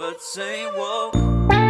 but say woke.